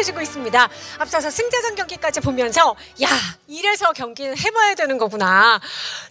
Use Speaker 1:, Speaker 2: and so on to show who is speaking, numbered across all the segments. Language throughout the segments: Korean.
Speaker 1: 2주의 대결 펼쳐지고 있습니다. 앞서서 승자전 경기까지 보면서 야 이래서 경기는 해봐야 되는 거구나.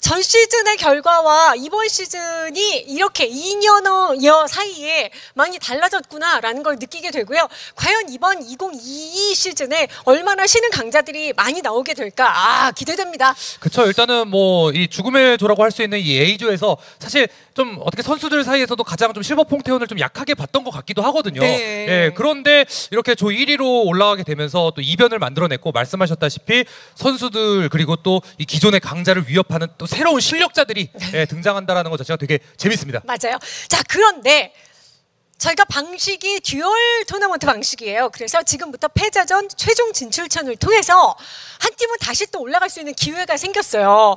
Speaker 1: 전 시즌의 결과와 이번 시즌이 이렇게 2년여 사이에 많이 달라졌구나라는 걸 느끼게 되고요. 과연 이번 2022 시즌에 얼마나 신은 강자들이 많이 나오게 될까 아 기대됩니다.
Speaker 2: 그쵸 일단은 뭐 이 죽음의 조라고 할 수 있는 이 A조에서 사실 좀 어떻게 선수들 사이에서도 가장 좀 실버 퐁테온을 좀 약하게 봤던 것 같기도 하거든요.
Speaker 1: 네.
Speaker 2: 예, 그런데 이렇게 조 1위로 올라가게 되면서 또 이변을 만들어냈고 말씀하셨다시피 선수 들 그리고 또 이 기존의 강자를 위협하는 또 새로운 실력자들이 예, 등장한다라는 것 자체가 되게 재밌습니다.
Speaker 1: 맞아요. 자, 그런데 저희가 방식이 dual 토너먼트 방식이에요. 그래서 지금부터 패자전 최종 진출전을 통해서 한 팀은 다시 또 올라갈 수 있는 기회가 생겼어요.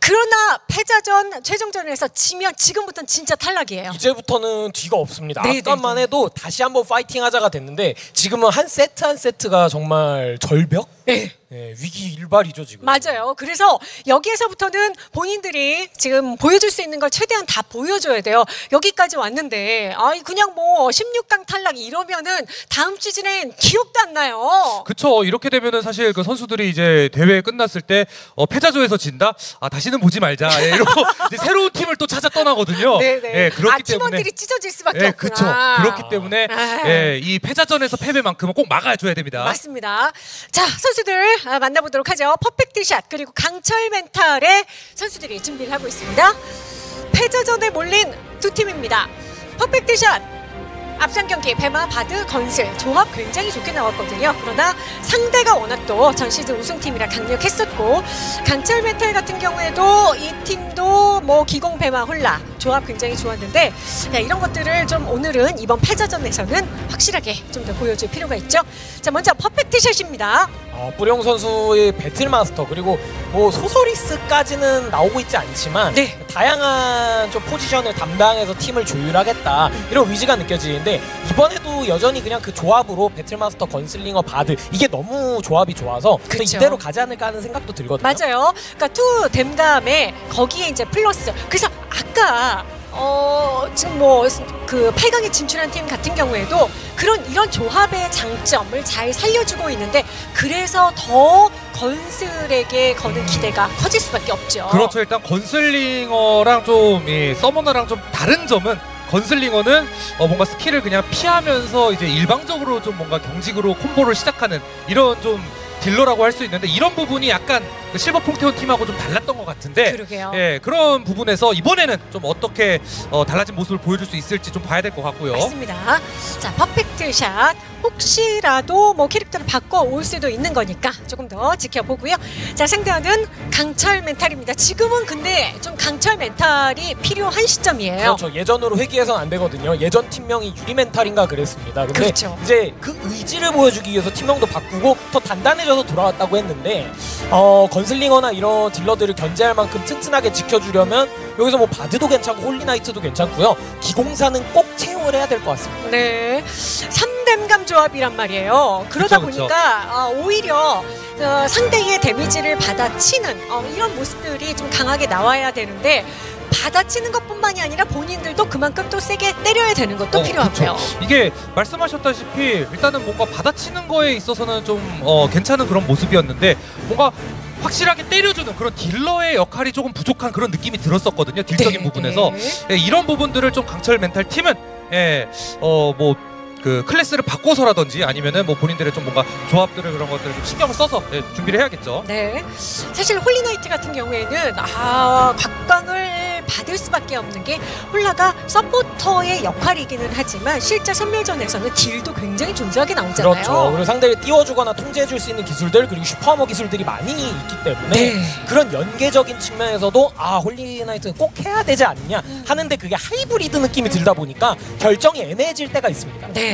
Speaker 1: 그러나 패자전 최종전에서 지면 지금부터는 진짜 탈락이에요.
Speaker 3: 이제부터는 뒤가 없습니다.
Speaker 1: 네,
Speaker 3: 아까만
Speaker 1: 네, 네.
Speaker 3: 해도 다시 한번 파이팅 하자가 됐는데 지금은 한 세트 한 세트가 정말 절벽?
Speaker 1: 네.
Speaker 3: 네, 위기 일발이죠 지금.
Speaker 1: 맞아요. 그래서 여기에서부터는 본인들이 지금 보여줄 수 있는 걸 최대한 다 보여줘야 돼요. 여기까지 왔는데, 아이, 그냥 뭐 16강 탈락 이러면은 다음 시즌엔 기억도 안 나요.
Speaker 2: 그쵸 이렇게 되면은 사실 그 선수들이 이제 대회 끝났을 때 어, 패자조에서 진다 아 다시는 보지 말자 예, 이러고 이제 새로운 팀을 또 찾아 떠나거든요.
Speaker 1: 네네.
Speaker 2: 예, 그렇기
Speaker 1: 아,
Speaker 2: 때문에
Speaker 1: 팀원들이 찢어질 수밖에
Speaker 2: 예, 그쵸
Speaker 1: 없구나.
Speaker 2: 그렇기 때문에
Speaker 1: 아.
Speaker 2: 예, 이 패자전에서 패배만큼은 꼭 막아줘야 됩니다.
Speaker 1: 맞습니다. 자, 선수들 아, 만나보도록 하죠. 퍼펙트 샷 그리고 강철 멘탈의 선수들이 준비를 하고 있습니다. 패자전에 몰린 두 팀입니다. 퍼펙트 샷 앞선 경기 배마 바드 건슬 조합 굉장히 좋게 나왔거든요. 그러나 상대가 워낙 또 전 시즌 우승팀이라 강력했었고 강철 멘탈 같은 경우에도 이 팀도 뭐 기공 배마 홀나 조합 굉장히 좋았는데 자, 이런 것들을 좀 오늘은 이번 패자전에서는 확실하게 좀 더 보여줄 필요가 있죠. 자 먼저 퍼펙트 샷입니다.
Speaker 3: 어, 뿌령 선수의 배틀마스터 그리고 뭐 소서리스까지는 나오고 있지 않지만
Speaker 1: 네.
Speaker 3: 다양한 좀 포지션을 담당해서 팀을 조율하겠다 이런 의지가 느껴지는데 이번에도 여전히 그냥 그 조합으로 배틀마스터 건슬링어 바드 이게 너무 조합이 좋아서 또
Speaker 1: 그쵸.
Speaker 3: 이대로 가지 않을까 하는 생각도 들거든요.
Speaker 1: 맞아요. 그러니까 투딜 다음에 거기에 이제 플러스. 그래서 아까 어 지금 뭐그 8강에 진출한 팀 같은 경우에도 그런 이런 조합의 장점을 잘 살려주고 있는데 그래서 더 건슬에게 거는 기대가 커질 수밖에 없죠.
Speaker 2: 그렇죠. 일단 건슬링어랑 좀 이 서머너랑 좀 다른 점은 건슬링어는 어 뭔가 스킬을 그냥 피하면서 이제 일방적으로 좀 뭔가 경직으로 콤보를 시작하는 이런 좀 딜러라고 할 수 있는데 이런 부분이 약간 그 실버 퐁테온 팀하고 좀 달랐던 것 같은데
Speaker 1: 그러게요.
Speaker 2: 예 그런 부분에서 이번에는 좀 어떻게 어, 달라진 모습을 보여줄 수 있을지 좀 봐야 될 것 같고요.
Speaker 1: 맞습니다. 자, 퍼펙트 샷. 혹시라도 뭐 캐릭터를 바꿔 올 수도 있는 거니까 조금 더 지켜보고요. 자, 상대하는 강철 멘탈입니다. 지금은 근데 좀 강철 멘탈이 필요한 시점이에요.
Speaker 3: 그렇죠. 예전으로 회귀해서는 안 되거든요. 예전 팀명이 유리 멘탈인가 그랬습니다. 근데
Speaker 1: 그렇죠.
Speaker 3: 이제 그 의지를 보여주기 위해서 팀명도 바꾸고 더 단단해 져서 돌아왔다고 했는데 어, 건슬링어나 이런 딜러들을 견제할 만큼 튼튼하게 지켜주려면 여기서 뭐 바드도 괜찮고 홀리나이트도 괜찮고요. 기공사는 꼭 채용을 해야 될 것 같습니다.
Speaker 1: 네. 3댐감 조합이란 말이에요. 그러다
Speaker 2: 그쵸, 그쵸.
Speaker 1: 보니까 어, 오히려 어, 상대의 데미지를 받아치는 어, 이런 모습들이 좀 강하게 나와야 되는데 받아치는 것뿐만이 아니라 본인들도 그만큼 또 세게 때려야 되는 것도
Speaker 2: 어,
Speaker 1: 필요하고요.
Speaker 2: 그쵸. 이게 말씀하셨다시피 일단은 뭔가 받아치는 거에 있어서는 좀 어, 괜찮은 그런 모습이었는데 뭔가 확실하게 때려주는 그런 딜러의 역할이 조금 부족한 그런 느낌이 들었었거든요. 딜적인
Speaker 1: 네,
Speaker 2: 부분에서
Speaker 1: 네.
Speaker 2: 예, 이런 부분들을 좀 강철 멘탈 팀은 예, 어, 뭐. 그 클래스를 바꿔서라든지 아니면은 뭐 본인들의 좀 뭔가 조합들을 그런 것들을 좀 신경을 써서 예, 준비를 해야겠죠.
Speaker 1: 네. 사실 홀리나이트 같은 경우에는 아, 각광을 받을 수밖에 없는 게 홀나가 서포터의 역할이기는 하지만 실제 섬멸전에서는 딜도 굉장히 준수하게 나오잖아요.
Speaker 3: 그렇죠. 그리고 상대를 띄워주거나 통제해줄 수 있는 기술들 그리고 슈퍼아머 기술들이 많이 있기 때문에
Speaker 1: 네.
Speaker 3: 그런 연계적인 측면에서도 아 홀리나이트는 꼭 해야 되지 않냐 하는데 그게 하이브리드 느낌이 들다 보니까 결정이 애매해질 때가 있습니다.
Speaker 1: 네.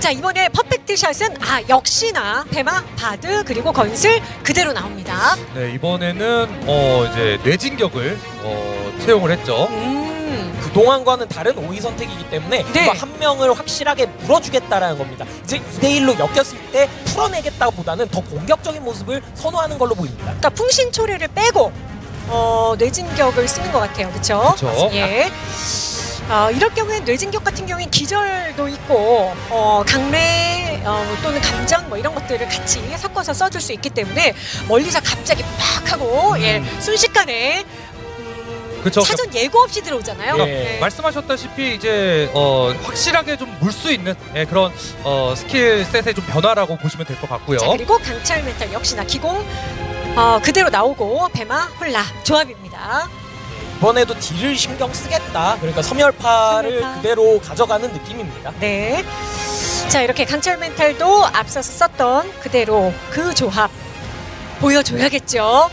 Speaker 1: 자, 이번에 퍼펙트 샷은 아, 역시나 배마, 바드 그리고 건슬 그대로 나옵니다.
Speaker 2: 네 이번에는 어 이제 뇌진격을 어 채용을 했죠.
Speaker 1: 음.
Speaker 3: 그동안과는 다른 호의 선택이기 때문에
Speaker 1: 네.
Speaker 3: 한 명을 확실하게 물어주겠다라는 겁니다. 이제 2대1로 엮였을 때 풀어내겠다보다는 더 공격적인 모습을 선호하는 걸로 보입니다.
Speaker 1: 그러니까 풍신초래를 빼고 어, 뇌진격을 쓰는 것 같아요. 그렇죠? 예. 어, 이럴 경우엔 뇌진격 같은 경우엔 기절도 있고 어, 강매 어, 또는 감전 뭐 이런 것들을 같이 섞어서 써줄 수 있기 때문에 멀리서 갑자기 팍 하고
Speaker 2: 음.
Speaker 1: 예, 순식간에 음,
Speaker 2: 그쵸.
Speaker 1: 사전 예고 없이 들어오잖아요.
Speaker 3: 예.
Speaker 1: 네.
Speaker 2: 말씀하셨다시피 이제 어, 확실하게 좀 물 수 있는 예, 그런 어, 스킬 셋의 좀 변화라고 보시면 될 것 같고요.
Speaker 1: 자 그리고 강철 멘탈 역시나 기공 어, 그대로 나오고 배마 홀나 조합입니다.
Speaker 3: 이번에도 딜을 신경 쓰겠다. 그러니까 섬열파를
Speaker 1: 섬열파.
Speaker 3: 그대로 가져가는 느낌입니다.
Speaker 1: 네. 자 이렇게 강철 멘탈도 앞서서 썼던 그대로 그 조합 보여줘야겠죠.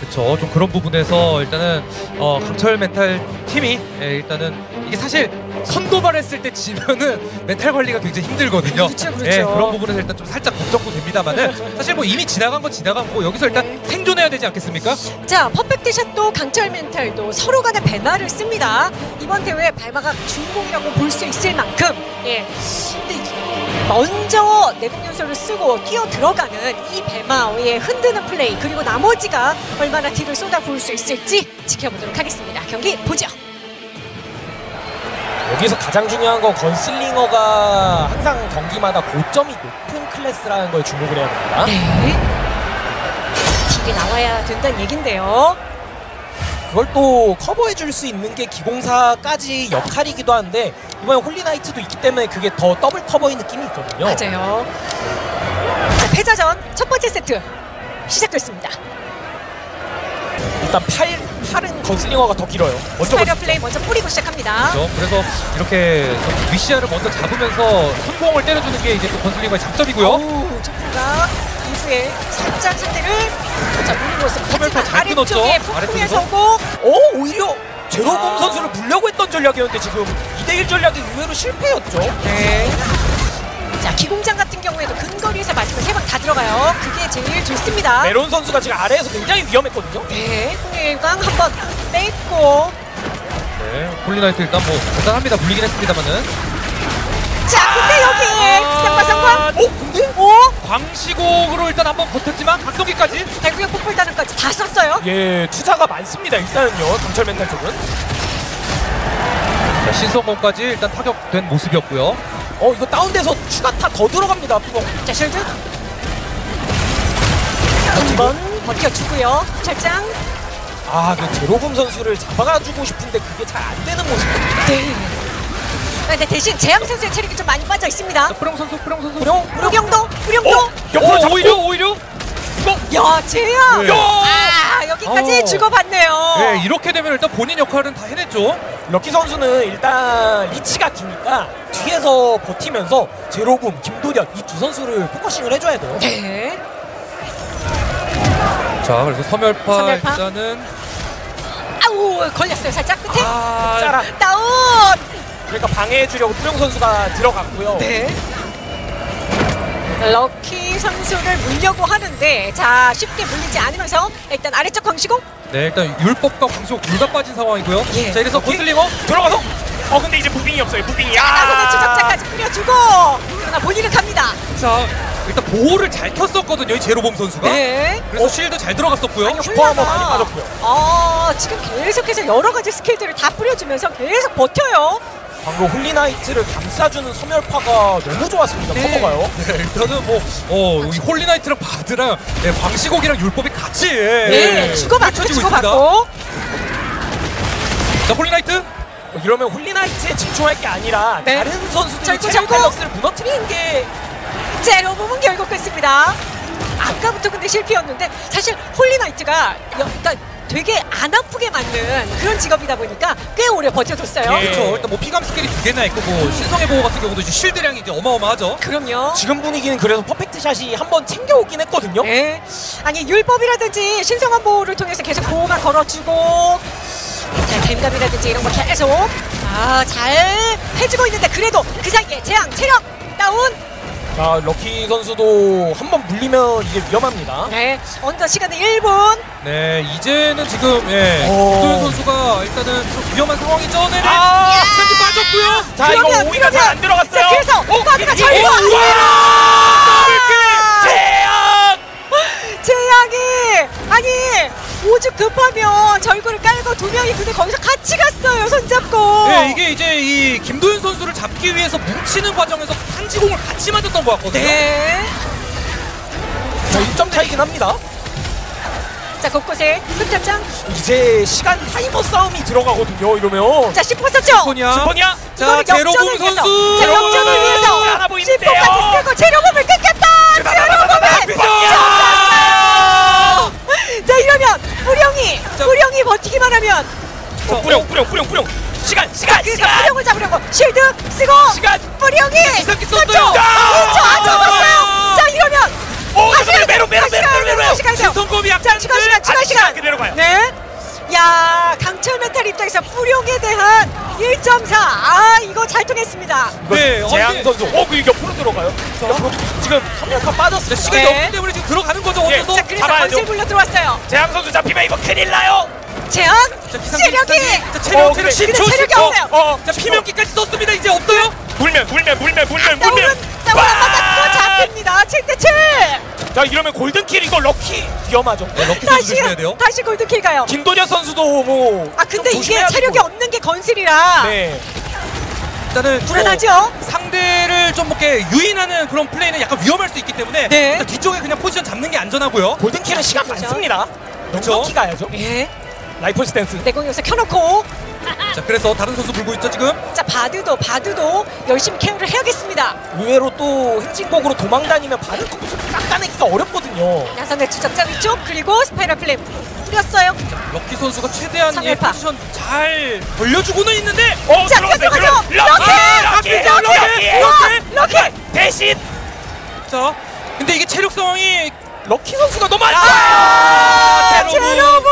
Speaker 2: 그렇죠. 좀 그런 부분에서 일단은 어, 강철 멘탈 팀이 예, 일단은 이게 사실 선도 발 했을 때 지면은 멘탈 관리가 굉장히 힘들거든요.
Speaker 1: 그렇죠, 그렇죠.
Speaker 2: 예, 그런 부분에서 일단 좀 살짝 걱정도 됩니다만은 사실 뭐 이미 지나간 건 지나간 거고 여기서 일단 생존해야 되지 않겠습니까?
Speaker 1: 자, 퍼펙트 샷도 강철 멘탈도 서로 간의 배마를 씁니다. 이번 대회 배마가 주인공이라고 볼 수 있을 만큼, 예. 먼저 내공 연소를 쓰고 뛰어 들어가는 이 배마의 흔드는 플레이, 그리고 나머지가 얼마나 딜을 쏟아부을 수 있을지 지켜보도록 하겠습니다. 경기 보죠.
Speaker 3: 여기서 가장 중요한 건 건슬링어가 항상 경기마다 고점이 높은 클래스라는 걸 주목을 해야 됩니다.
Speaker 1: 네. 딜이 나와야 된다는 얘긴데요.
Speaker 3: 그걸 또 커버해 줄 수 있는 게 기공사까지 역할이기도 한데 이번에 홀리나이트도 있기 때문에 그게 더 더블 커버의 느낌이 있거든요.
Speaker 1: 맞아요. 자, 패자전 첫 번째 세트 시작됐습니다.
Speaker 3: 일단 팔, 팔은 건슬링어가 더 길어요. 먼저 보시죠.
Speaker 1: 플레이 먼저 뿌리고 시작합니다.
Speaker 2: 그렇죠. 그래서 이렇게 위시아를 먼저 잡으면서 성공을 때려주는 게 이제 또 건슬링과의 장점이고요.
Speaker 1: 어우, 점프가 이후에 살짝 상대를 자 물리고 있습니다.
Speaker 2: 소멸파 잘 끊었죠?
Speaker 1: 아래쪽에? 성공.
Speaker 3: 어 오히려 제로공
Speaker 1: 아.
Speaker 3: 선수를 물려고 했던 전략이었는데 지금 2대1 전략이 의외로 실패였죠.
Speaker 1: 네. 자 기공장 같은 경우에도 근거리에서 맞으면 세방 다 들어가요. 그게 제일 좋습니다.
Speaker 3: 메론 선수가 지금 아래에서 굉장히 위험했거든요.
Speaker 1: 네, 홍일광 한번 뺐고.
Speaker 2: 네, 홀리나이트 일단 뭐 대단합니다. 물리긴 했습니다만은
Speaker 1: 자, 근데 여기 상관 상관.
Speaker 3: 어 근데?
Speaker 1: 오,
Speaker 2: 광시곡으로 일단 한번 버텼지만 각성기까지
Speaker 1: 대구역 폭발단원까지 다 썼어요.
Speaker 3: 예 투자가 많습니다. 일단은요 강철 멘탈 쪽은.
Speaker 2: 자, 신성공까지 일단 타격된 모습이었고요.
Speaker 3: 어 이거 다운돼서 추가 타 더 들어갑니다. 피고.
Speaker 1: 자, 쉴드. 한번 버텨주고요. 철장.
Speaker 3: 아그 제로금 선수를 잡아가지고 싶은데 그게 잘 안 되는 모습입니다.
Speaker 1: 네. 근데 대신 재앙 선수의 체력이 좀 많이 빠져 있습니다.
Speaker 2: 자, 프령 선수, 프령 선수.
Speaker 3: 그럼
Speaker 1: 후령도, 후령도.
Speaker 3: 어? 옆으로
Speaker 2: 오,
Speaker 3: 잡고
Speaker 2: 오히려 오히려
Speaker 1: 야, 재앙.
Speaker 2: 네.
Speaker 1: 아, 여기까지
Speaker 2: 어.
Speaker 1: 주고받네요.
Speaker 2: 네, 이렇게 되면 일단 본인 역할은 다 해냈죠.
Speaker 3: 럭키 선수는 일단 리치가 기니까 뒤에서 버티면서 제로붐, 김도련 이 두 선수를 포커싱을 해줘야 돼요.
Speaker 1: 네.
Speaker 2: 자, 그래서 서멸파,
Speaker 1: 서멸파.
Speaker 2: 일단은
Speaker 1: 아우, 걸렸어요. 살짝 끝에.
Speaker 2: 아,
Speaker 3: 짜라.
Speaker 1: 다운.
Speaker 3: 그러니까 방해해주려고 투명 선수가 들어갔고요.
Speaker 1: 네. 럭키 선수를 물려고 하는데 자 쉽게 물리지 않으면서 일단 아래쪽 광시공
Speaker 2: 네, 일단 율법과 광시곡 둘다 빠진 상황이고요.
Speaker 1: 예.
Speaker 2: 자, 이래서. 건슬링어
Speaker 3: 들어가서 어 근데 이제 무빙이 없어요. 무빙이 아
Speaker 1: 추적자까지 뿌려주고 그러나 본인은 갑니다.
Speaker 2: 자, 일단 보호를 잘 켰었거든요, 이 제로봄 선수가.
Speaker 1: 네.
Speaker 2: 그래서 쉴드 잘 들어갔었고요.
Speaker 1: 아니,
Speaker 3: 슈퍼 한번
Speaker 1: 홀라가,
Speaker 3: 많이 빠졌고요.
Speaker 1: 아 지금 계속해서 여러 가지 스킬들을 다 뿌려주면서 계속 버텨요.
Speaker 3: 방금 홀리나이트를 감싸주는 섬멸파가 너무 좋았습니다.
Speaker 1: 네.
Speaker 3: 커버가요.
Speaker 2: 네, 일단은 뭐, 어, 이 홀리나이트랑 바드랑 네, 광시곡이랑 율법이 같이.
Speaker 1: 네, 주고받고
Speaker 2: 펼쳐지고
Speaker 1: 주고받고.
Speaker 2: 있습니다. 자, 홀리나이트.
Speaker 3: 뭐 이러면 홀리나이트에 집중할 게 아니라
Speaker 1: 네.
Speaker 3: 다른 선수들이
Speaker 1: 절구,
Speaker 3: 체력
Speaker 1: 절구.
Speaker 3: 밸런스를 무너뜨리는 게
Speaker 1: 제로붐은 결국 끊습니다. 아까부터 근데 실패였는데 사실 홀리나이트가 여- 그러니까 되게 안 아프게 맞는 그런 직업이다 보니까 꽤 오래 버텨줬어요.
Speaker 3: 예.
Speaker 2: 그렇죠. 일단 뭐 피감 스킬이 두 개나 있고 뭐 신성의 보호 같은 경우도 이제 쉴드량이 이제 어마어마하죠.
Speaker 1: 그럼요.
Speaker 3: 지금 분위기는 그래서 퍼펙트 샷이 한번 챙겨오긴 했거든요.
Speaker 1: 네. 아니 율법이라든지 신성한 보호를 통해서 계속 보호만 걸어주고 자, 댐감이라든지 이런 거 계속 아, 잘 해주고 있는데 그래도 그 사이에 재앙 체력 다운
Speaker 3: 자 럭키 선수도 한번 물리면 이게 위험합니다.
Speaker 1: 네 언더 시간은 1분
Speaker 2: 네, 이제는 지금 예,
Speaker 3: 오.
Speaker 2: 김도현 선수가 일단은 좀 위험한 상황이죠. 네네.
Speaker 3: 아!
Speaker 2: 세트 빠졌고요.
Speaker 3: 자 이거 오히려 잘안 들어갔어요.
Speaker 1: 자, 그래서 오바드가 잘
Speaker 3: 이게
Speaker 1: 봐.
Speaker 3: 더블킬 제압.
Speaker 1: 재앙이 아니 오죽 급하면 절구를 깔고 두 명이 근데 거기서 같이 갔어요 손잡고
Speaker 2: 막기 위해서 뭉치는 과정에서 한지공을 같이 맞았던 것 같거든요.
Speaker 1: 네.
Speaker 3: 자 1점 차이긴 합니다.
Speaker 1: 자, 곳곳에 흑탑장.
Speaker 3: 이제 시간 타이머 싸움이 들어가거든요. 이러면
Speaker 1: 자, 10호 썼죠?
Speaker 2: 코냐.
Speaker 3: 슈퍼냐?
Speaker 2: 자,
Speaker 1: 위해서.
Speaker 2: 선수.
Speaker 1: 자, 역전을 위해서.
Speaker 3: 하나 보이는데요.
Speaker 1: 10호까지 쓰고 제로범을 끊겠다! 제로범을!
Speaker 2: 아!
Speaker 1: 자, 이러면 우령이,
Speaker 2: 자.
Speaker 1: 우령이 버티기만 하면
Speaker 3: 어, 뿌령 뿌령 뿌령 뿌령. 시간 시간
Speaker 1: 그래서
Speaker 3: 시간.
Speaker 1: 우령을 잡으려고 쉴드 쓰고
Speaker 3: 시간.
Speaker 2: 이상하게
Speaker 1: 썼죠?
Speaker 2: 썼어요.
Speaker 1: 자, 2초 안 잡았어요! 자, 이러면
Speaker 3: 오
Speaker 1: 다시 가야
Speaker 3: 메로. 메로 메로 메로. 메로.
Speaker 2: 신성검이
Speaker 1: 자,
Speaker 2: 약간
Speaker 1: 추가 시간, 추가 시간.
Speaker 3: 그대로 가요.
Speaker 1: 네. 야, 강철 멘탈 입장에서 뿌룡에 대한 1.4. 아, 이거 잘 통했습니다.
Speaker 2: 네, 어,
Speaker 3: 재앙 선수. 어, 그 옆으로 들어가요. 옆으로 지금 3연타 빠졌어요.
Speaker 2: 시간이
Speaker 1: 네.
Speaker 2: 없기 때문에 지금 들어가는 거죠.
Speaker 3: 예.
Speaker 1: 자, 그래서. 건슬 불러 들어왔어요.
Speaker 3: 재앙 선수 잡히면 이거 큰일 나요.
Speaker 1: 재앙, 체력이.
Speaker 2: 자, 체력,
Speaker 3: 어,
Speaker 2: 체력
Speaker 3: 근데-
Speaker 2: 10초,
Speaker 1: 근데 체력이
Speaker 2: 10초.
Speaker 1: 없어요.
Speaker 3: 어,
Speaker 2: 자, 피명기까지 썼습니다. 이제 없어요?
Speaker 3: 물면 물면 물면 물면 물면. 와!
Speaker 1: 맞았고 잡힙니다. 7대7.
Speaker 3: 자 이러면 골든킬 이거 럭키 위험하죠.
Speaker 2: 네, 럭키 선수
Speaker 1: 다시,
Speaker 2: 조심해야 돼요.
Speaker 1: 다시 골드킬 가요.
Speaker 3: 김도녀 선수도 뭐.
Speaker 1: 아, 근데
Speaker 3: 좀
Speaker 1: 이게 체력이
Speaker 3: 되고.
Speaker 1: 없는 게 건슬이라.
Speaker 3: 네.
Speaker 2: 일단은
Speaker 1: 불안하죠?
Speaker 2: 뭐 상대를 좀 이렇게 유인하는 그런 플레이는 약간 위험할 수 있기 때문에
Speaker 1: 네.
Speaker 2: 일단 뒤쪽에 그냥 포지션 잡는 게 안전하고요.
Speaker 3: 골든킬은 시간
Speaker 1: 그렇죠.
Speaker 3: 많습니다.
Speaker 2: 그렇죠.
Speaker 3: 럭키 가야죠.
Speaker 1: 예.
Speaker 3: 라이플 스탠스.
Speaker 1: 내공 요새 켜놓고.
Speaker 2: 자, 그래서 다른 선수 불고 있죠 지금.
Speaker 1: 자, 바드도, 바드도 열심히 케어를 해야겠습니다.
Speaker 3: 의외로 또 행진곡으로 도망 다니면 바른 컴퓨터 깎아내기가 어렵거든요.
Speaker 1: 야선의 주적자 위쪽, 그리고 스파이럴 플램 뿌렸어요.
Speaker 2: 럭키 선수가 최대한 이. 포지션 잘 벌려주고는 있는데
Speaker 3: 어,
Speaker 1: 자,
Speaker 3: 들어갔어요.
Speaker 1: 들어가죠.
Speaker 3: 들어- 럭키!
Speaker 2: 아,
Speaker 3: 럭키!
Speaker 2: 럭키!
Speaker 3: 럭키!
Speaker 1: 럭키! 럭키!
Speaker 3: 대신
Speaker 2: 자 근데 이게 체력 상황이
Speaker 3: 럭키 선수가 너무 안
Speaker 1: 아,
Speaker 3: 좋아요.
Speaker 1: 제로봄! 제로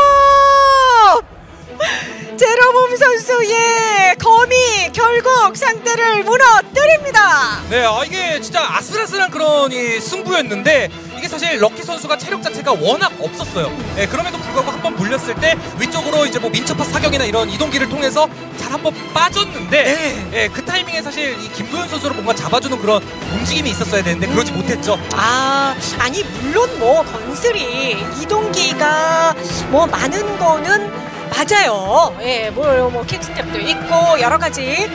Speaker 1: 봄 선수의 검이 결국 상대를 무너뜨립니다.
Speaker 2: 네 아, 이게 진짜 아슬아슬한 그런 이 승부였는데 이게 사실 럭키 선수가 체력 자체가 워낙 없었어요. 네, 그럼에도 불구하고 한 번 물렸을 때 위쪽으로 이제 뭐 민첩파 사격이나 이런 이동기를 통해서 잘 한 번 빠졌는데
Speaker 1: 네.
Speaker 2: 예, 그 타이밍에 사실 이 김도현 선수를 뭔가 잡아주는 그런 움직임이 있었어야 되는데 그러지 못했죠.
Speaker 1: 아, 아니 물론 뭐 건슬이 이동기가 뭐 많은 거는 맞아요. 예, 뭐, 뭐 킥스텝도 있고 여러 가지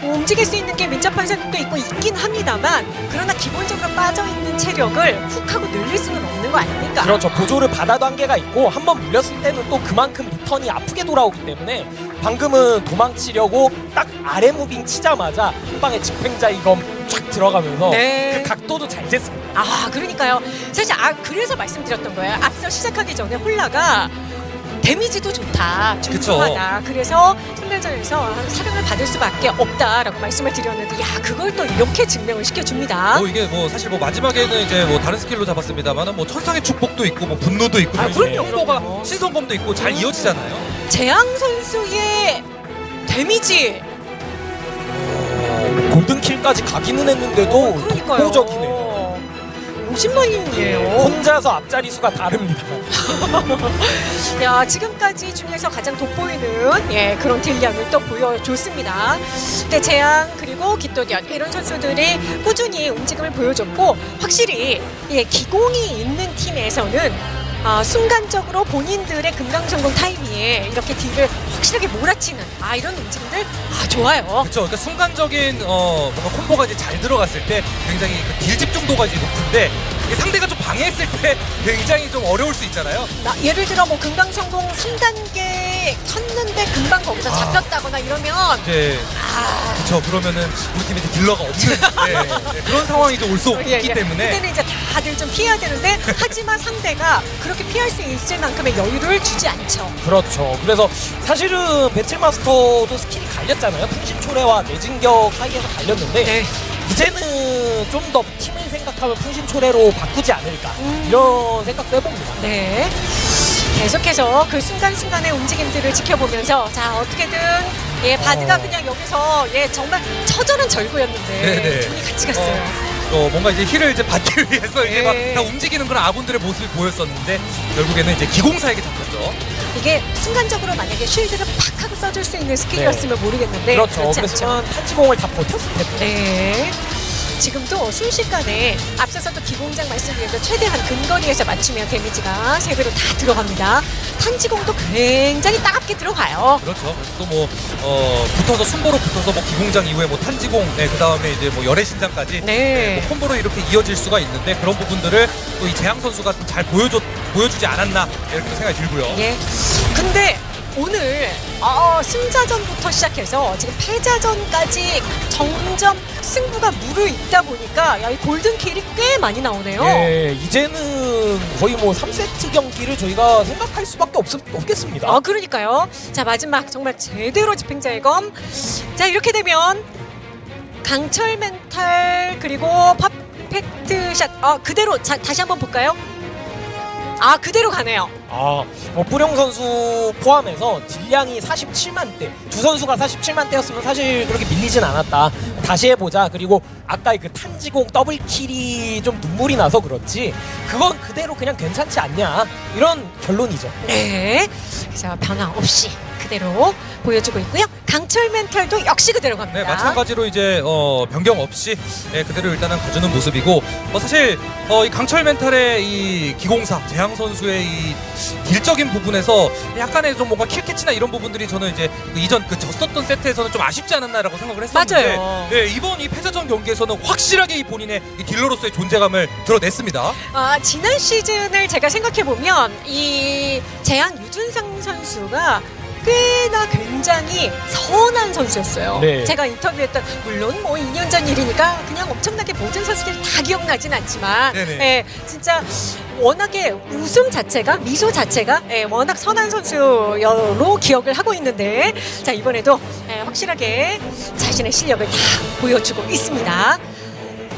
Speaker 1: 뭐 움직일 수 있는 게 민첩한 생각도 있고 있긴 합니다만 그러나 기본적으로 빠져 있는 체력을 훅 하고 늘릴 수는 없는 거 아닙니까?
Speaker 3: 그렇죠. 보조를 받아도 한계가 있고 한 번 물렸을 때는 또 그만큼 리턴이 아프게 돌아오기 때문에 방금은 도망치려고 딱 아래 moving 치자마자 한 방에 집행자의 검 쫙 들어가면서
Speaker 1: 네.
Speaker 3: 그 각도도 잘 됐습니다.
Speaker 1: 아, 그러니까요. 사실 아 그래서 말씀드렸던 거예요. 앞서 시작하기 전에 홀나가 데미지도 좋다, 중요하다. 그래서 섬멸전에서 사령을 받을 수밖에 없다라고 말씀을 드렸는데, 야 그걸 또 이렇게 증명을 시켜줍니다.
Speaker 2: 뭐 이게 뭐 사실 뭐 마지막에는 이제 뭐 다른 skill로 잡았습니다만은 뭐 천상의 축복도 있고 뭐 분노도 있고
Speaker 1: 아,
Speaker 2: 뭐
Speaker 1: 그럼요, 그럼요.
Speaker 2: 신성검도 있고 잘
Speaker 1: 음.
Speaker 2: 이어지잖아요.
Speaker 1: 재앙 선수의 데미지
Speaker 3: 골든킬까지 가기는 했는데도
Speaker 1: 그러니까요.
Speaker 3: 독보적이네요.
Speaker 1: 50만인이에요.
Speaker 3: 혼자서 앞자리 수가 다릅니다.
Speaker 1: 야 지금까지 중에서 가장 돋보이는 예 그런 딜량을 또 보여줬습니다. 근데 재앙 그리고 기토련 이런 선수들이 꾸준히 움직임을 보여줬고 확실히 예 기공이 있는 팀에서는 아, 순간적으로 본인들의 금강성공 타이밍에 이렇게 딜을 확실하게 몰아치는 아 이런 움직임들 아 좋아요.
Speaker 2: 그렇죠. 그러니까 순간적인 어 뭔가 콤보가 이제 잘 들어갔을 때 굉장히 그 딜 집중도가 이제 높은데 상대가 좀 방해했을 때 굉장히 좀 어려울 수 있잖아요.
Speaker 1: 나, 예를 들어 뭐 금강성공 3단계 쳤는데 금방 거기서
Speaker 2: 아.
Speaker 1: 잡혔다거나 이러면
Speaker 2: 이제
Speaker 1: 아
Speaker 2: 그렇죠. 그러면은 우리 팀에 딜러가 없는 네, 네, 그런 상황이 이제 올수 있기
Speaker 1: 예, 예.
Speaker 2: 때문에
Speaker 1: 그때는 이제 다들 좀 피해야 되는데 하지만 상대가 그렇게 피할 수 있을 만큼의 여유를 주지 않죠.
Speaker 3: 그렇죠. 그래서 사실은 배틀마스터도 skill이 갈렸잖아요. 풍신초래와 뇌진격 사이에서 갈렸는데
Speaker 1: 네.
Speaker 3: 이제는 좀 더 팀을 생각하면 풍신초래로 바꾸지 않을까
Speaker 1: 음.
Speaker 3: 이런 생각도 해봅니다.
Speaker 1: 네. 계속해서 그 순간순간의 움직임들을 지켜보면서 자 어떻게든 예 바드가
Speaker 3: 어.
Speaker 1: 그냥 여기서 예 정말 처절한 절구였는데
Speaker 2: 네네.
Speaker 1: 둘이 같이 갔어요.
Speaker 2: 어, 뭔가 이제 heal을 이제 받기 위해서 이제
Speaker 1: 예.
Speaker 2: 막다 움직이는 그런 아군들의 모습이 보였었는데 결국에는 이제 기공사에게 잡혔죠.
Speaker 1: 이게 순간적으로 만약에 shield를 팍 하고 써줄 수 있는 skill이었으면 모르겠는데
Speaker 3: 그렇죠.
Speaker 1: 그렇지 않죠.
Speaker 3: 그랬으면 탄지공을 다 버텼을 텐데.
Speaker 1: 네. 지금도 순식간에 앞서서도 기공장 말씀드렸던 최대한 근거리에서 맞추면 데미지가 3배로 다 들어갑니다. 탄지공도 굉장히 따갑게 들어가요.
Speaker 2: 그렇죠. 또 뭐 어, 붙어서 순보로 붙어서 뭐 기공장 이후에 뭐 탄지공, 네, 그 다음에 이제 뭐 여래신장까지
Speaker 1: 네.
Speaker 2: 뭐 combo로 이렇게 이어질 수가 있는데 그런 부분들을 또 이 재앙 선수가 좀잘 보여줘 보여주지 않았나 이렇게 생각이 들고요.
Speaker 1: 예. 근데 오늘 어, 승자전부터 시작해서 지금 패자전까지 점점 승부가 무르익다 보니까 야, 이 골든킬이 꽤 많이 나오네요.
Speaker 3: 예, 이제는 거의 뭐 3세트 경기를 저희가 생각할 수밖에 없, 없겠습니다.
Speaker 1: 어, 그러니까요. 자, 마지막 정말 제대로 집행자의 검. 자, 이렇게 되면 강철 멘탈 그리고 퍼펙트 샷. 어, 그대로 자, 다시 한번 볼까요? 아, 그대로 가네요.
Speaker 3: 아, 뭐 뿌룡 선수 포함해서 deal량이 47만 대. 두 선수가 47만 대였으면 사실 그렇게 밀리진 않았다. 다시 해보자. 그리고 아까의 그 탄지공 double kill이 좀 눈물이 나서 그렇지. 그건 그대로 그냥 괜찮지 않냐. 이런 결론이죠.
Speaker 1: 네. 그래서 변화 없이 그대로 보여주고 있고요. 강철 멘탈도 역시 그대로 갑니다.
Speaker 2: 네, 마찬가지로 이제 어, 변경 없이 네, 그대로 일단은 가주는 모습이고 어, 사실 어, 이 강철 멘탈의 이 기공사 재앙 선수의 이 딜적인 부분에서 약간의 좀 뭔가 킬캐치나 이런 부분들이 저는 이제 그 이전 그 졌었던 세트에서는 좀 아쉽지 않았나라고 생각을 했었는데
Speaker 1: 맞아요.
Speaker 2: 네, 이번 이 패자전 경기에서는 확실하게 이 본인의 이 딜러로서의 존재감을 드러냈습니다.
Speaker 1: 아, 지난 시즌을 제가 생각해 보면 이 재앙 유준상 선수가 꽤나 굉장히 선한 선수였어요.
Speaker 3: 네.
Speaker 1: 제가 인터뷰했던 물론 뭐 2년 전 일이니까 그냥 엄청나게 모든 선수들이 다 기억나진 않지만. 예, 진짜 워낙에 웃음 자체가 미소 자체가 예, 워낙 선한 선수로 기억을 하고 있는데 자 이번에도 예, 확실하게 자신의 실력을 다 보여주고 있습니다.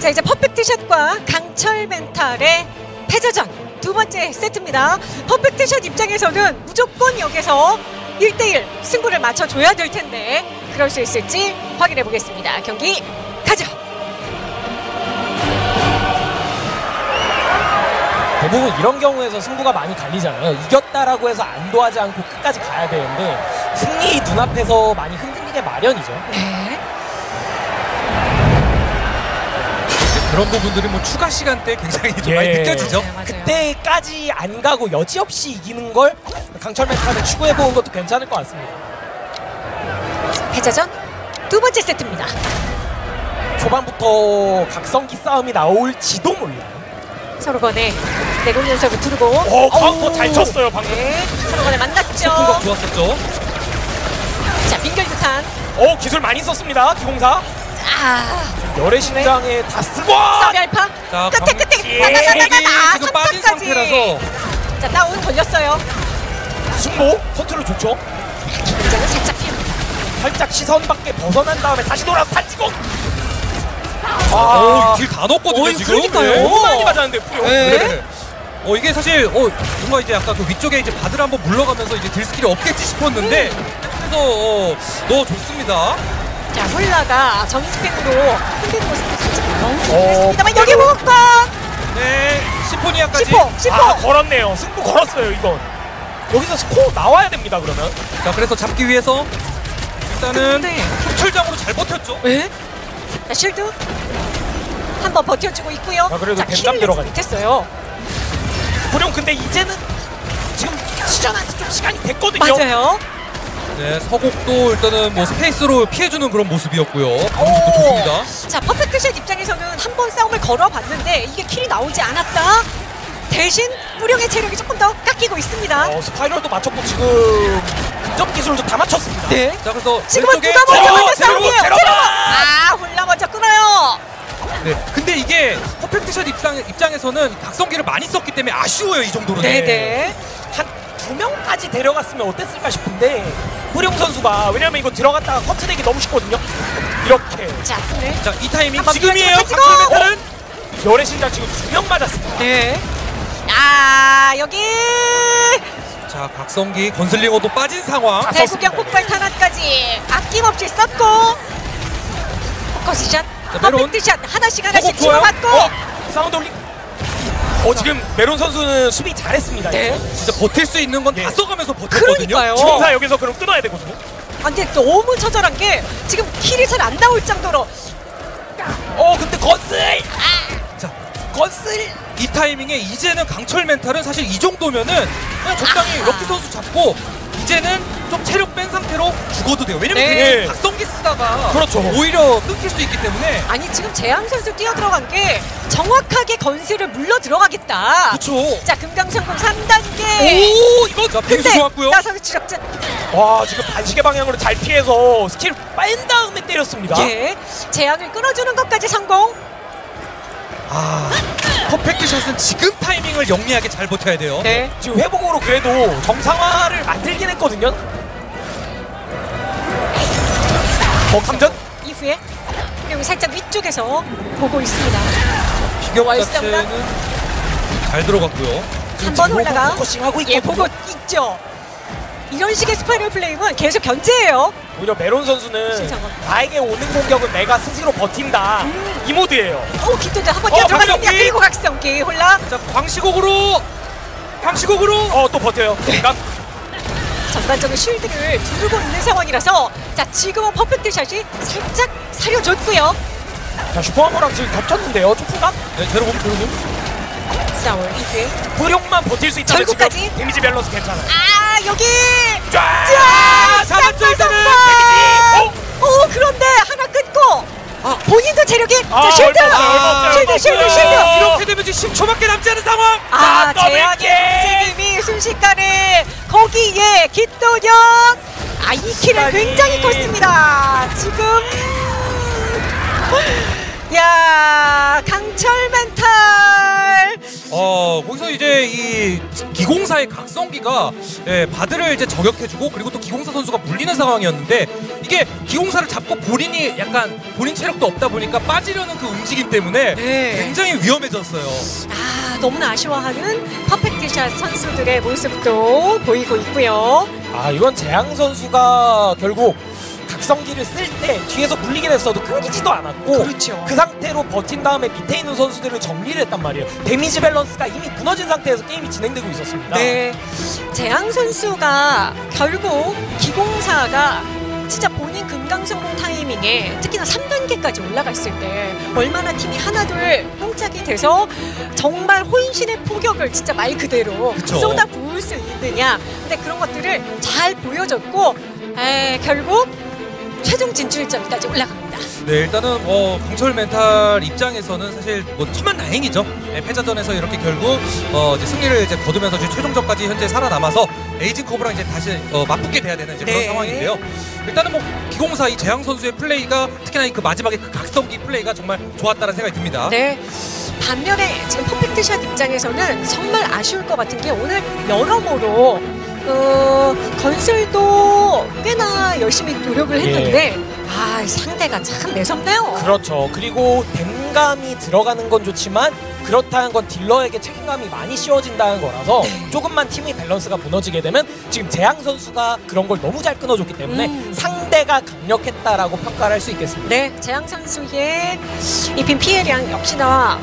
Speaker 1: 자 이제 퍼펙트 샷과 강철 멘탈의 패자전 두 번째 세트입니다. 퍼펙트 샷 입장에서는 무조건 여기서 1대1 승부를 맞춰줘야 될 텐데 그럴 수 있을지 확인해 보겠습니다. 경기 가죠.
Speaker 3: 대부분 이런 경우에서 승부가 많이 갈리잖아요. 이겼다라고 해서 안도하지 않고 끝까지 가야 되는데 승리 눈앞에서 많이 흔들리게 마련이죠.
Speaker 1: 네.
Speaker 2: 그런 부분들이 뭐 추가 시간 때 굉장히 좀
Speaker 3: 예.
Speaker 2: 많이 느껴지죠.
Speaker 1: 네, 맞아요.
Speaker 3: 그때까지 안 가고 여지없이 이기는 걸 강철 멘탈을 추구해 보는 것도 괜찮을 것 같습니다.
Speaker 1: 패자전 두 번째 세트입니다.
Speaker 3: 초반부터 각성기 싸움이 나올지도 몰라요.
Speaker 1: 서로 간에 내공 연소를 두르고
Speaker 3: 오, 카운터. 잘 쳤어요, 방금.
Speaker 1: 네, 서로 간에 만났죠.
Speaker 2: 공각 좋았었죠.
Speaker 1: 자, 빙결부탄.
Speaker 3: 오, 기술 많이 썼습니다, 기공사.
Speaker 1: 아,
Speaker 3: 열의 신장에 다 쓰고!
Speaker 2: 자,
Speaker 1: 끝에
Speaker 2: 방-
Speaker 1: 끝에.
Speaker 3: 예.
Speaker 1: 나나나나나.
Speaker 2: 지금 빠진. 상태라서
Speaker 1: 자, 다운 걸렸어요.
Speaker 3: 승모 컨트롤 좋죠.
Speaker 1: 긴장은 살짝 피합니다.
Speaker 3: 살짝 시선 밖에 벗어난 다음에 다시 돌아서 탄지고.
Speaker 2: 오, 딜다 넣었거든요, 지금.
Speaker 1: 그러니까요.
Speaker 2: 네.
Speaker 3: 너무 많이 맞았는데 뿌요.
Speaker 2: 네. 어 이게 사실 어 뭔가 이제 약간 그 위쪽에 이제 바드를 한번 물러가면서 이제 딜 스킬이 없겠지 싶었는데 그래서 어, 넣어줬습니다.
Speaker 1: 자, 홀라가 정인 스펙으로 흔드는 모습도 살짝
Speaker 3: 어,
Speaker 1: 넘기겠습니다만 여기. 먹었고
Speaker 2: 네, 시포니아까지.
Speaker 1: 10호, 10호.
Speaker 3: 아, 걸었네요. 승부 걸었어요, 이건. 여기서 스코어 나와야 됩니다, 그러면.
Speaker 2: 자 그래서 잡기 위해서 일단은
Speaker 1: 근데
Speaker 2: 흡철장으로 잘 버텼죠.
Speaker 1: 예? 자, 실드 한 번 버텨주고 있고요.
Speaker 3: 아, 그래도
Speaker 1: 자, 킬을 내지
Speaker 3: 들어가네.
Speaker 1: 못했어요.
Speaker 3: 불용 근데 이제는 지금 시전한 지 좀 시간이 됐거든요.
Speaker 1: 맞아요.
Speaker 2: 네, 서곡도 일단은 뭐 스페이스로 피해주는 그런 모습이었고요. 방금도
Speaker 1: 오.
Speaker 2: 좋습니다.
Speaker 1: 자, 퍼펙트샷 입장에서는 한 번 싸움을 걸어봤는데 이게 kill이 나오지 않았다. 대신 뿌령의 체력이 조금 더 깎이고 있습니다.
Speaker 3: 어, spiral도 맞췄고 지금 근접 기술도 다 맞췄습니다.
Speaker 1: 네.
Speaker 2: 자 그래서
Speaker 1: 지금은 누가 먼저 먼저
Speaker 2: 제로,
Speaker 1: 싸움이에요. zero. zero. 아, 홀나 먼저 끊어요.
Speaker 2: 네, 근데 이게 퍼펙트샷 입장 입장에서는 각성기를 많이 썼기 때문에 아쉬워요 이 정도로.
Speaker 1: 네네.
Speaker 3: 한두 명까지 데려갔으면 어땠을까 싶은데 불용 선수가 왜냐면 이거 들어갔다가 커트되기 너무 쉽거든요. 이렇게
Speaker 1: 자, 네.
Speaker 2: 자, 이 타이밍
Speaker 1: 한번
Speaker 2: 지금이에요. 강철 멘탈은
Speaker 3: 열의 신장 지금 두 명 맞았습니다.
Speaker 1: 네. 아, 여기
Speaker 2: 자, 각성기 건슬링어도 빠진 상황.
Speaker 3: 다 썼습니다.
Speaker 1: 폭발 탄환까지 아낌없이 썼고 포커스샷,
Speaker 2: 메론.
Speaker 1: 퍼펙트샷 하나씩 하나씩
Speaker 2: 좋아요.
Speaker 1: 집어맞고
Speaker 3: 어, 사운드 올리. 어 지금 메론 선수는 수비 잘했습니다.
Speaker 1: 네.
Speaker 3: 이거.
Speaker 2: 진짜 버틸 수 있는 건다
Speaker 3: 예.
Speaker 2: 써가면서 버텼거든요.
Speaker 1: 그러니까요.
Speaker 3: 지금사 여기서 그럼 끊어야 되거든요.
Speaker 1: 아, 근데 너무 처절한 게 지금 킬이 잘 안 나올 정도로
Speaker 3: 어 근데 거스
Speaker 2: 사실 이 타이밍에 이제는 강철 멘탈은 사실 이 정도면은 그냥 적당히
Speaker 1: 아.
Speaker 2: 럭키 선수 잡고 이제는 좀 체력 뺀 상태로 죽어도 돼요. 왜냐면
Speaker 1: 네.
Speaker 2: 박성기 쓰다가
Speaker 3: 그렇죠.
Speaker 2: 오히려 끊길 수 있기 때문에
Speaker 1: 아니 지금 재앙 선수 뛰어 들어간 게 정확하게 건슬을 물러 들어가겠다.
Speaker 2: 그렇죠.
Speaker 1: 자 금강성공 3단계.
Speaker 2: 오 이거 자 빙수 좋았고요.
Speaker 1: 나서서 추적자.
Speaker 3: 와 지금 반시계 방향으로 잘 피해서 스킬 뺀 다음에 때렸습니다.
Speaker 1: 예. 재앙을 끊어주는 것까지 성공.
Speaker 2: 아 퍼펙트 샷은 지금 타이밍을 영리하게 잘 버텨야 돼요.
Speaker 1: 네.
Speaker 3: 지금 회복으로 그래도 정상화를 만들긴 했거든요. 어, 감전?
Speaker 1: 이후에 그리고 살짝 위쪽에서 보고 있습니다. 월성각?
Speaker 2: 자체는 잘 들어갔고요.
Speaker 1: 한 번 올라가.
Speaker 3: 포커싱하고
Speaker 1: 예,
Speaker 3: 있거든요.
Speaker 1: 보고 있죠. 이런 식의 스파이럴 플레이는 계속 견제해요.
Speaker 3: 오히려 메론 선수는
Speaker 1: 신상원.
Speaker 3: 나에게 오는 공격은 내가 스스로 버틴다. 이 모드예요.
Speaker 1: 오, 기토자 한번
Speaker 3: 어,
Speaker 1: 뛰어 들어갔습니다. 그리고 각성기 홀라
Speaker 2: 자 광시곡으로 광시곡으로
Speaker 3: 어, 또 버텨요. 그러니까
Speaker 1: 전반적인 쉴드를 두르고 있는 상황이라서 자 지금은 퍼펙트 샷이 살짝 사려줬고요.
Speaker 3: 자, 슈퍼하머랑 지금 겹쳤는데요. 초풍각
Speaker 2: 네, 제로봄 제로봄.
Speaker 1: 싸울 이후에
Speaker 3: 무력만 버틸 수 있다면
Speaker 1: 절구까지?
Speaker 3: 지금 데미지 밸런스 괜찮아요.
Speaker 1: 아 여기
Speaker 3: 쫙!
Speaker 1: 자
Speaker 3: 일단은!
Speaker 1: 데미지. 오 그런데 하나 끊고 아, 본인도 체력이
Speaker 3: 아,
Speaker 1: 자 쉴드 쉴드 쉴드. 쉴드.
Speaker 2: 이렇게 되면 지금 10초밖에 남지 않은 상황.
Speaker 1: 아,
Speaker 3: 더블킥!
Speaker 1: 움직임이 순식간에 거기에 기도력 아, 이
Speaker 3: 시간이.
Speaker 1: 굉장히 컸습니다. 지금 야 강철 멘탈
Speaker 2: 어 거기서 이제 이 기공사의 각성기가 예, 바드를 이제 저격해주고 그리고 또 기공사 선수가 물리는 상황이었는데 이게 기공사를 잡고 본인이 약간 본인 체력도 없다 보니까 빠지려는 그 움직임 때문에
Speaker 1: 네.
Speaker 2: 굉장히 위험해졌어요.
Speaker 1: 아 너무나 아쉬워하는 퍼펙트샷 선수들의 모습도 보이고 있고요.
Speaker 3: 아, 이건 재앙 선수가 결국 각성기를 쓸 때 뒤에서 물리긴 했어도 끊기지도 않았고
Speaker 1: 그렇죠.
Speaker 3: 그 상태로 버틴 다음에 밑에 있는 선수들을 정리를 했단 말이에요. 데미지 밸런스가 이미 무너진 상태에서 게임이 진행되고 있었습니다.
Speaker 1: 네. 재앙 선수가 결국 기공사가 진짜 본인 금강선공 타이밍에 특히나 3단계까지 올라갔을 때 얼마나 팀이 하나둘 뽕짝이 돼서 정말 혼신의 포격을 진짜 말 그대로
Speaker 2: 그쵸.
Speaker 1: 쏟아 부을 수 있느냐. 근데 그런 것들을 잘 보여줬고 에, 결국 최종 진출전까지 올라갑니다.
Speaker 2: 네 일단은 뭐 강철 멘탈 입장에서는 사실 뭐 천만 다행이죠. 예, 패자전에서 이렇게 결국 어, 이제 승리를 이제 거두면서 이제 최종전까지 현재 살아남아서 에이징 커브랑 이제 다시 어, 맞붙게 돼야 되는 이제 그런
Speaker 1: 네.
Speaker 2: 상황인데요. 일단은 뭐 기공사 이 재앙 선수의 플레이가 특히나 이 그 마지막에 그 각성기 플레이가 정말 좋았다는 생각이 듭니다.
Speaker 1: 네. 반면에 지금 퍼펙트샷 입장에서는 정말 아쉬울 것 같은 게 오늘 여러모로 어, 건설도 꽤나 열심히 노력을 했는데 아 상대가 참 매섭네요.
Speaker 3: 그렇죠. 그리고 댐감이 들어가는 건 좋지만 그렇다는 건 딜러에게 책임감이 많이 씌워진다는 거라서
Speaker 1: 네.
Speaker 3: 조금만 팀의 밸런스가 무너지게 되면 지금 재앙 선수가 그런 걸 너무 잘 끊어줬기 때문에
Speaker 1: 음.
Speaker 3: 상대가 강력했다라고 평가를 할 수 있겠습니다.
Speaker 1: 네, 재앙 선수의 입힌 피해량 역시나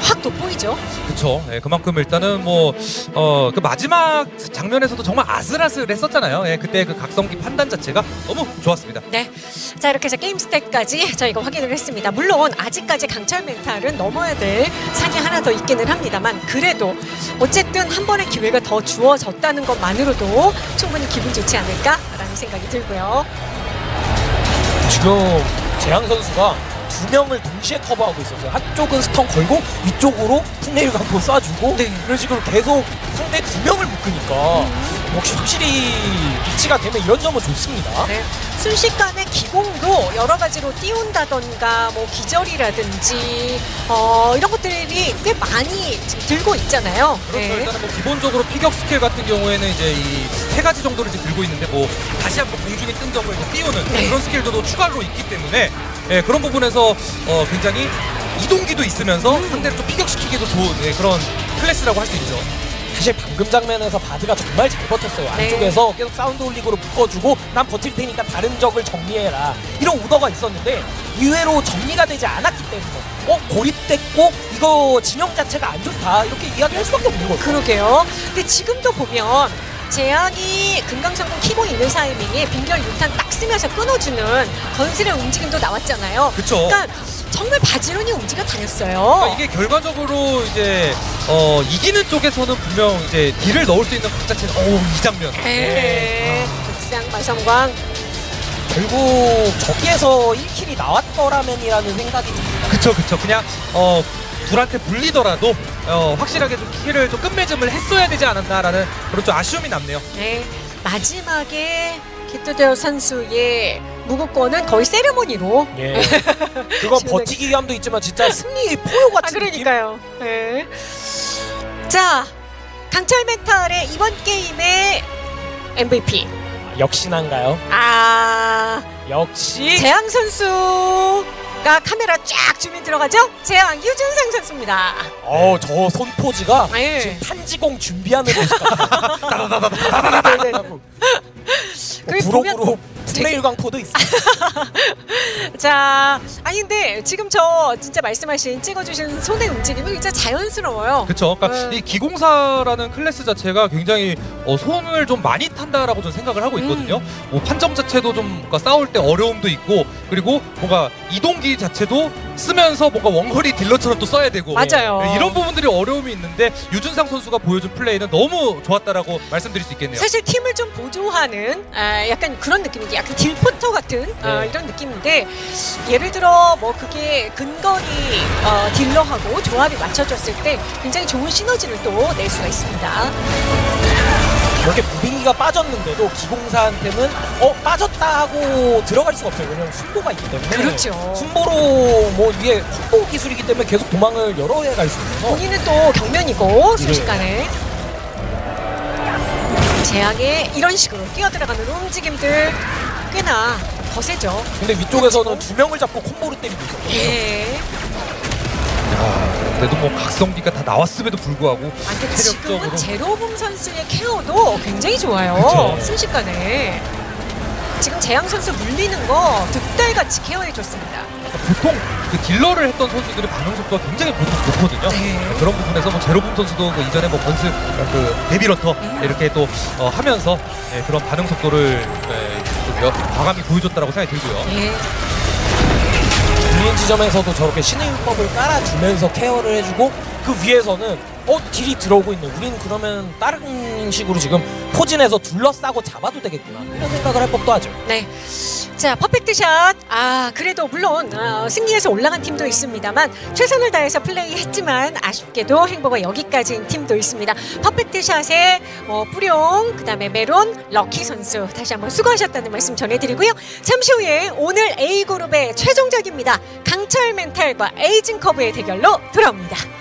Speaker 1: 확 돋보이죠.
Speaker 2: 그렇죠. 예, 그만큼 일단은 뭐어그 마지막 장면에서도 정말 아슬아슬했었잖아요. 예, 그때 그 각성기 판단 자체가 너무 좋았습니다.
Speaker 1: 네. 자, 이렇게 해서 게임 스탯까지 저희가 확인을 했습니다. 물론 아직까지 강철 멘탈은 넘어야 될 산이 하나 더 있기는 합니다만 그래도 어쨌든 한 번의 기회가 더 주어졌다는 것만으로도 충분히 기분 좋지 않을까라는 생각이 들고요.
Speaker 3: 지금 재앙 선수가 두 명을 동시에 커버하고 있었어요. 한쪽은 stun 걸고 위쪽으로 풍뢰일광포 쏴주고
Speaker 1: 네.
Speaker 3: 이런 식으로 계속 상대 두 명을 묶으니까 역시 확실히 위치가 되면 이런 점은 좋습니다.
Speaker 1: 네. 순식간에 기공도 여러 가지로 띄운다던가 뭐 기절이라든지 어, 이런 것들이 꽤 많이 지금 들고 있잖아요.
Speaker 2: 그렇죠.
Speaker 1: 네.
Speaker 2: 일단은 뭐 기본적으로 피격 스킬 같은 경우에는 이제 이 세 가지 정도를 이제 들고 있는데 뭐 다시 한번 공중에 뜬 적을 이제 띄우는
Speaker 1: 네.
Speaker 2: 그런 스킬도 추가로 있기 때문에 예, 그런 부분에서 어, 굉장히 이동기도 있으면서
Speaker 1: 음.
Speaker 2: 상대를 좀 피격시키기도 좋은 예, 그런 클래스라고 할 수 있죠.
Speaker 3: 사실 방금 장면에서 바드가 정말 잘 버텼어요.
Speaker 1: 네.
Speaker 3: 안쪽에서 계속 사운드 홀릭으로 묶어주고 난 버틸 테니까 다른 적을 정리해라. 이런 오더가 있었는데 의외로 정리가 되지 않았기 때문에 어 고립됐고 이거 진영 자체가 안 좋다 이렇게 이야기할 수밖에 없는 거죠.
Speaker 1: 그러게요. 근데 지금도 보면 재앙이 금강성공 키고 있는 타이밍에 빙결 유탄 딱 쓰면서 끊어주는 건슬의 움직임도 나왔잖아요.
Speaker 2: 그렇죠.
Speaker 1: 그러니까 정말 바지런히 움직여 다녔어요.
Speaker 2: 그러니까 이게 결과적으로 이제 어, 이기는 쪽에서는 분명 이제 딜을 넣을 수 있는 각 자체는 어이 장면.
Speaker 1: 네. 극상 마성광.
Speaker 3: 결국 저기에서 1킬이 나왔더라면이라는 생각이 듭니다.
Speaker 2: 그쵸 그쵸 그냥 어 둘한테 불리더라도 어, 확실하게 좀 키를 좀 끝맺음을 했어야 되지 않았나라는 그런 좀 아쉬움이 남네요.
Speaker 1: 네. 마지막에 키토데오 선수의 무급권은 거의 세레모니로.
Speaker 3: 예. 그건
Speaker 1: 시원하게.
Speaker 3: 버티기 위함도 있지만 진짜 승리의 포효
Speaker 1: 아,
Speaker 3: 같은 느낌.
Speaker 1: 그러니까요. 네. 자, 강철 멘탈의 이번 게임의 MVP.
Speaker 3: 역시난가요?
Speaker 1: 아,
Speaker 3: 역시
Speaker 1: 재앙 선수가 카메라 쫙 줌이 들어가죠? 재앙 유준상 선수입니다.
Speaker 3: 어, 저 손 포즈가
Speaker 1: 예.
Speaker 3: 지금 탄지공 준비하는 모습.
Speaker 1: 그게
Speaker 3: 부록으로 풍뢰일광포도 있어.
Speaker 1: 자, 아니 근데 지금 저 진짜 말씀하신 찍어주신 손의 움직임이 진짜 자연스러워요.
Speaker 2: 그쵸. 그러니까
Speaker 1: 네.
Speaker 2: 이 기공사라는 클래스 자체가 굉장히 어, 손을 좀 많이 탄다라고 저는 생각을 하고 있거든요.
Speaker 1: 음.
Speaker 2: 뭐 판정 자체도 좀 뭔가 싸울 때 어려움도 있고 그리고 뭔가 이동기 자체도 쓰면서 뭔가 원거리 딜러처럼 또 써야 되고
Speaker 1: 맞아요.
Speaker 2: 네, 이런 부분들이 어려움이 있는데 유준상 선수가 보여준 플레이는 너무 좋았다라고 말씀드릴 수 있겠네요.
Speaker 1: 사실 팀을 좀 보조하는 아, 약간 그런 느낌이지 약간 딜포터 같은 아,
Speaker 3: 네.
Speaker 1: 이런 느낌인데 예를 들어 뭐 그게 근거리 어, 딜러하고 조합이 맞춰졌을 때 굉장히 좋은 시너지를 또 낼 수가 있습니다.
Speaker 3: 이렇게 무빙기가 빠졌는데도 기공사한테는 어 빠졌다 하고 들어갈 수가 없어요. 왜냐면 순보가 있기 때문에.
Speaker 1: 그렇죠.
Speaker 3: 순보로 뭐 이게 콤보 기술이기 때문에 계속 도망을 여러 해 갈 수 있어서
Speaker 1: 본인은 또 경면이고 순식간에 재앙에 이런 식으로 뛰어들어가는 움직임들 꽤나 거세죠.
Speaker 3: 근데 위쪽에서는 두 명을 잡고 콤보를 때리고 있었거든요.
Speaker 1: 예.
Speaker 2: 야, 그래도 뭐 각성기가 다 나왔음에도 불구하고
Speaker 1: 아, 근데 지금은
Speaker 2: 체력적으로
Speaker 1: 제로봄 선수의 케어도 굉장히 좋아요.
Speaker 2: 그쵸.
Speaker 1: 순식간에. 지금 재앙 선수 물리는 거 득달같이 케어해줬습니다.
Speaker 2: 보통 그 딜러를 했던 선수들의 반응 속도가 굉장히 보통 높거든요.
Speaker 1: 네.
Speaker 2: 그런 부분에서 뭐 제로붐 선수도 그 이전에 뭐 건스 그 데뷔러터
Speaker 1: 음.
Speaker 2: 이렇게 또 어, 하면서 예, 그런 반응 속도를 예, 좀 여- 과감히 보여줬다라고 생각이 들고요.
Speaker 1: 예.
Speaker 3: 중인 지점에서도 저렇게 신의 율법을 깔아주면서 케어를 해주고 그 위에서는 어 딜이 들어오고 있네. 우린 그러면 다른 식으로 지금 포진해서 둘러싸고 잡아도 되겠구나. 이런 생각을 할 법도 하죠.
Speaker 1: 네. 자, 퍼펙트 샷. 아, 그래도 물론 어, 승리해서 올라간 팀도 있습니다만 최선을 다해서 플레이했지만 아쉽게도 행보가 여기까지인 팀도 있습니다. 퍼펙트 샷에 어, 뿌룡, 그다음에 메론, 럭키 선수 다시 한번 수고하셨다는 말씀 전해드리고요. 잠시 후에 오늘 A 그룹의 최종적입니다. 강철 멘탈과 에이징 커브의 대결로 돌아옵니다.